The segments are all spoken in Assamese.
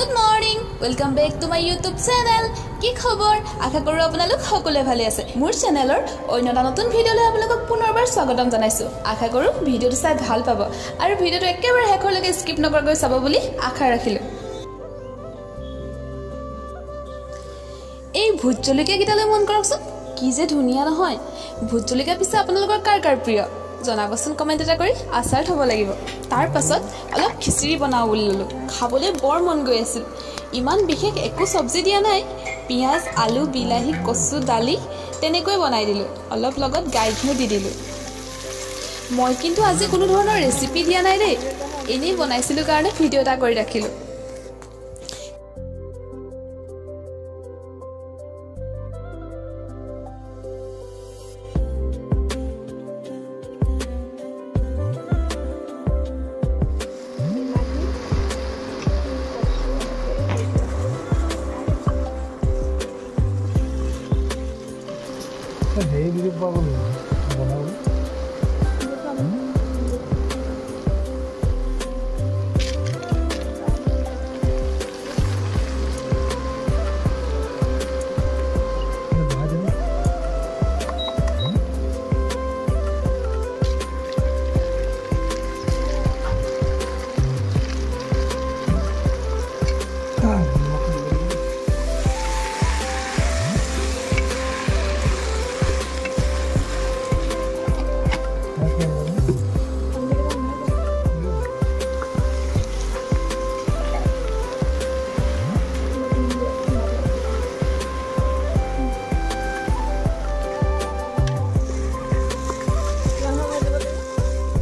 Good morning welcome back to my YouTube channel কি খবৰ? আশা কৰোঁ আপোনালোক সকলোৱে ভালে আছে। মোৰ চেনেলৰ অন্য এটা নতুন ভিডিঅ'লৈ আপোনালোকক পুনৰবাৰ স্বাগতম জনাইছোঁ। আশা কৰোঁ ভিডিঅ'টো চাই ভাল পাব আৰু ভিডিঅ'টো একেবাৰে শেষলৈকে স্কিপ নকৰাকৈ চাব বুলি আশা ৰাখিলোঁ। এই ভোট জলকীয়াকেইটালৈ মন কৰকচোন। কি যে ধুনীয়া নহয়। ভোট জলকীয়া পিছে আপোনালোকৰ কাৰ কাৰ প্ৰিয়? জনাবচোন কমেণ্ট এটা কৰি আচাৰ থ'ব লাগিব। তাৰ পাছত অলপ খিচিৰি বনাওঁ বুলি ল'লোঁ। খাবলৈ বৰ মন গৈ আছিল। ইমান বিশেষ একো চব্জি দিয়া নাই। পিঁয়াজ আলু বিলাহী কচু দালি তেনেকৈ বনাই দিলোঁ। অলপ লগত গাই ঘিউ দি দিলোঁ। মই কিন্তু আজি কোনো ধৰণৰ ৰেচিপি দিয়া নাই দেই। এনেই বনাইছিলোঁ কাৰণে ভিডিঅ' এটা কৰি ৰাখিলোঁ। হেৰি বুলি পাব বনাবলৈ বনাই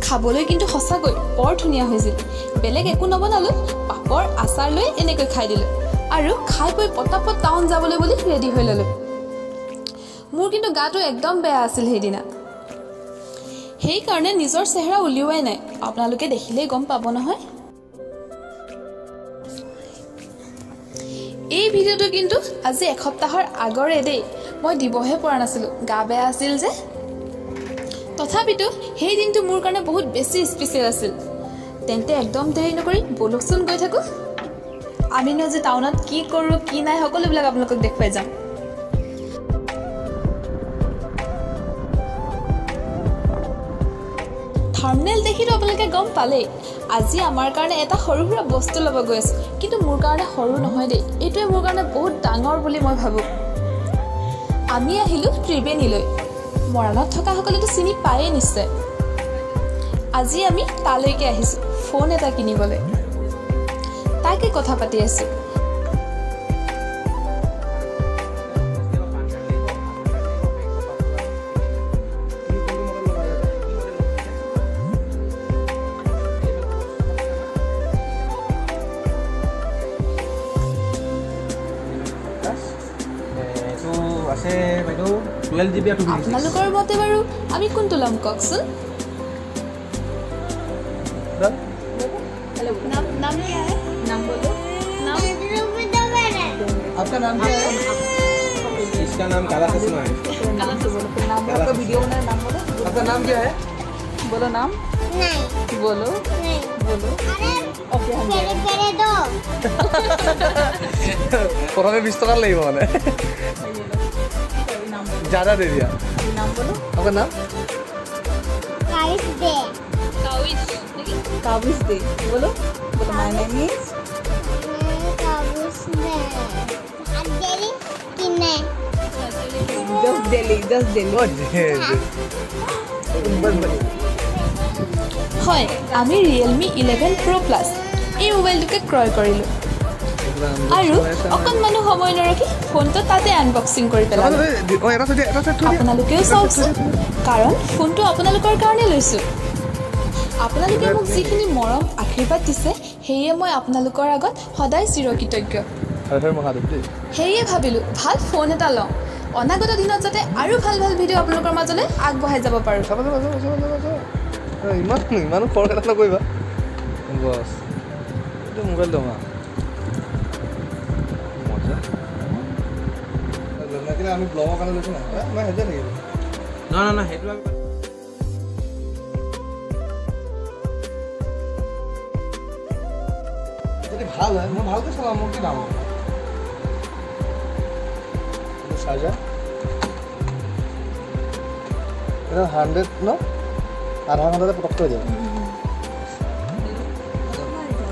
খাবলৈ কিন্তু সঁচাকৈ বৰ ধুনীয়া হৈছিল। বেলেগ একো নবনালোঁ পাপৰ আচাৰ লৈ এনেকৈ খাই দিলোঁ আৰু খাই বৈ পটাপট টাউন যাবলৈ বুলি ৰেডি হৈ ল'লোঁ। মোৰ কিন্তু গাটো একদম বেয়া আছিল সেইদিনা। সেইকাৰণে নিজৰ চেহেৰা উলিওৱাই নাই। আপোনালোকে দেখিলেই গম পাব নহয়। এই ভিডিঅ'টো কিন্তু আজি এসপ্তাহৰ আগৰে দেই। মই দিবহে পৰা নাছিলোঁ। গা বেয়া আছিল যে। তথাপিতো সেই দিনটো মোৰ কাৰণে বহুত বেছি স্পেচিয়েল আছিল। তেন্তে একদম দেৰি নকৰি বলকচোন গৈ থাকোঁ। আমিনো আজি টাউনত কি কৰোঁ কি নাই সকলোবিলাক আপোনালোকক দেখুৱাই যাম। থাৰ্মনেল দেখিতো আপোনালোকে গম পালেই। আজি আমাৰ কাৰণে এটা সৰু সুৰা বস্তু ল'ব গৈ আছোঁ। কিন্তু মোৰ কাৰণে সৰু নহয় দেই। এইটোৱে মোৰ কাৰণে বহুত ডাঙৰ বুলি মই ভাবোঁ। আমি আহিলোঁ ত্ৰিবেণীলৈ। মৰাণত থকাসকলেতো চিনি পায়েই নিশ্চয়। আজি আমি তালৈকে আহিছোঁ ফোন এটা কিনিবলৈ। তাকে কথা পাতি আছোঁ। আছে বাইদেউ। টুৱেল্ভ জি বি আৰু টু আপোনালোকৰ মতে বাৰু আমি কোনটো ল'ম কওকচোন নাম নাম কি আহে নাম বলো নাম आपका नाम क्या है इसका नाम काला चश्मा है কালাৰ তো বলো নাম काला आपका वीडियो बना नाम बोलो आपका नाम क्या है बोलो नाम बोलो बोलो ओके हम প্ৰথমে বিছ টকা লাগিব মানে জারা রেডিয়া নাম বলো? আপনার নাম? কাউইস দে। কাউইস কাউইস দে। বলো। বলো মাই নেম ইজ হ্যাঁ। হয়। আমি ৰিয়েলমি ইলেভেন প্ৰ' প্লাছ এই মোবাইলটোকে ক্ৰয় কৰিলোঁ। আৰু অকণমানো সময় নৰখি ফোনটো তাতে আনবক্সিং কৰি পেলালোঁ। অঁ এটা থৈ দিয়া এটা থৈ দিয়া আপোনালোকেও চাওকচোন। কাৰণ ফোনটো আপোনালোকৰ কাৰণে লৈছোঁ। আপোনালোকে মোক যিখিনি মৰম আশীৰ্বাদ দিছে সেয়ে মই আপোনালোকৰ আগত সদায় চিৰকৃতজ্ঞ। সেয়ে ভাবিলোঁ ভাল ফোন এটা লওঁ। অনাগত দিনত যাতে আৰু ভাল ভাল ভিডিঅ' আপোনালোকৰ মাজলৈ আগবঢ়াই যাব পাৰোঁ। ইমান ইমানো খৰচ এটা নকৰিবা। বছ এইটো মোবাইল দমা লাগিলে আমি ব্লগৰ কাৰণে লৈছোঁ নাই? মই সেইটোৱে থাকিব নহয় নহয় সেইটো আমি যদি ভালো হয় মই ভালকৈ চলাম মোৰ কি দাম চাৰ্জাৰ এটা হাণ্ড্ৰেড ন? আধা ঘণ্টাতে পটককৈ হৈ যাব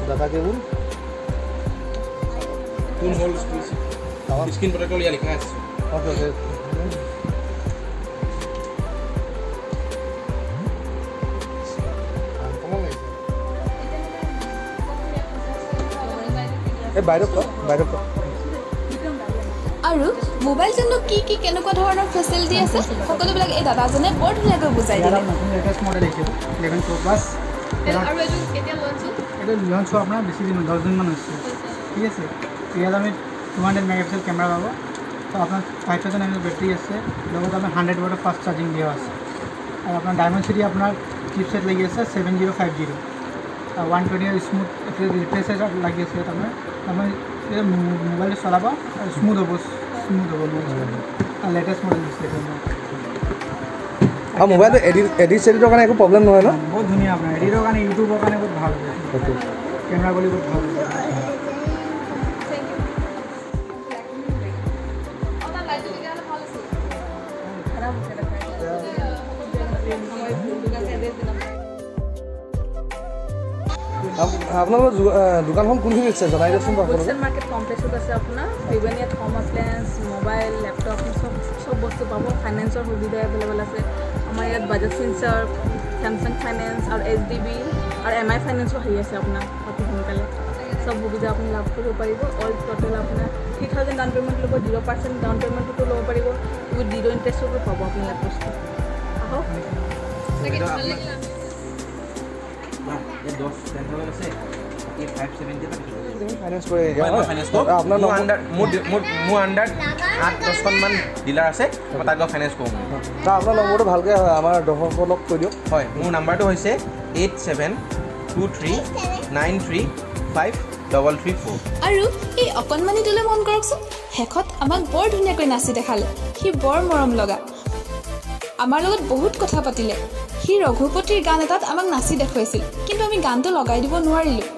ডাটা কেবুল কোন হ'ল স্ক্ৰীন প্ৰটেক্টৰ ইয়াত লিখা আছে। অ'কে অ'কে এই বাইদেউ কোৱা বাইদেউ কোৱা আৰু মোবাইল জানো কি কি কেনেকুৱা ধৰণৰ ফেচিলিটি আছে সকলোবিলাক এই দাদাজনে বৰ ধুনীয়াকৈ বুজাই দিলে। আৰু এইটো কেতিয়া লঞ্চ এইটো লঞ্চ হোৱা আপোনাৰ বেছি দিন দহ দিনমান হৈছে। ঠিক আছে। ইয়াত আমি two hundred mega pixel camera পাব। তো আপোনাৰ ফাইভ থাউজেণ্ড এম বেটাৰী আছে লগত আপোনাৰ হাণ্ড্ৰেড ৱাটৰ ফাষ্ট চাৰ্জিং দিয়া আছে। আৰু আপোনাৰ ডায়মণ্ড চিটি আপোনাৰ চিপ ছেট লাগি আছে ছেভেন জিৰ' ফাইভ আৰু ওৱান টুৱেণ্টি স্মুথ ৰিফ্ৰেছ লাগি আছে আপোনাৰ এই মোবাইলটো চলাব স্মুথ হ'ব স্মুথ হ'ব লেটেষ্ট মডেল দিছে এইটো আপোনাৰ। আৰু মোবাইলটো এডিট এডিট চেডিটৰ কাৰণে একো প্ৰব্লেম নহয় ন? বহুত ধুনীয়া আপোনাৰ। এডিটৰ কাৰণে ইউটিউবৰ কাৰণে বহুত ভাল। কেমেৰা বুলি বহুত ভাল। আপোনালোকৰ দোকানখন কোনখিনিত আছে জনাই দিয়কচোন বাৰু হোলচেল মাৰ্কেট কমপ্লেক্সত আছে আপোনাৰ ত্ৰিবেণীত হোম এপ্লায়েঞ্চ মোবাইল লেপটপ চব চব বস্তু পাব। ফাইনেন্সৰ সুবিধা এভেইলেবল আছে। আমাৰ ইয়াত বাজাজ ফিনচাৰ চেমচাং ফাইনেন্স আৰু এইচ ডি বি আৰু এম আই ফাইনেন্সো আহি আছে আপোনাৰ অতি সোনকালে। চব সুবিধা আপুনি লাভ কৰিব পাৰিব। অল ট'টেল আপোনাৰ থ্ৰী থাউজেণ্ড ডাউন পে'মেণ্ট ল'ব জিৰ' পাৰ্চেণ্ট ডাউন পে'মেণ্টতো ল'ব পাৰিব। উইথ জিৰ' ইণ্টাৰেষ্টতো পাব আপুনি ইয়াত বস্তু। আহক। মোৰ নম্বৰ আণ্ডাৰ মোৰ মোৰ মোৰ আণ্ডাৰ আঠ দহখনমান ডিলাৰ আছে মই তাত গৈ ফাইনেন্স কৰোঁ তাৰ আপোনাৰ নম্বৰটো ভালকৈ আমাৰ দৰ্শকসকলক কৈ দিয়ক হয় মোৰ নাম্বাৰটো হৈছে eight seven two three nine three five double three four আৰু এই অকণমানিটোলৈ মন কৰকচোন শেষত আমাক বৰ ধুনীয়াকৈ নাচি দেখালে সি বৰ মৰম লগা আমাৰ লগত বহুত কথা পাতিলে সি ৰঘুপতিৰ গান এটাত আমাক নাচি দেখুৱাইছিল। কিন্তু আমি গানটো লগাই দিব নোৱাৰিলোঁ।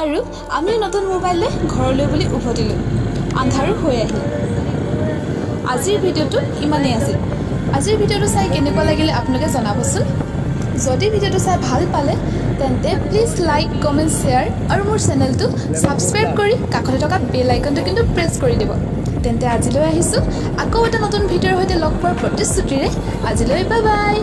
আৰু আমিও নতুন মোবাইল লৈ ঘৰলৈ বুলি উভতিলোঁ আন্ধাৰো হৈ আহিল। আজিৰ ভিডিঅ'টো ইমানেই আছিল। আজিৰ ভিডিঅ'টো চাই কেনেকুৱা লাগিলে আপোনালোকে জনাবচোন। যদি ভিডিঅ'টো চাই ভাল পালে তেন্তে প্লিজ লাইক কমেণ্ট শ্বেয়াৰ আৰু মোৰ চেনেলটো ছাবস্ক্ৰাইব কৰি কাষতে থকা বেল আইকনটো কিন্তু প্ৰেছ কৰি দিব। তেন্তে আজিলৈ আহিছোঁ। আকৌ এটা নতুন ভিডিঅ'ৰ সৈতে লগ পোৱাৰ প্ৰতিশ্ৰুতিৰে আজিলৈ বাই বাই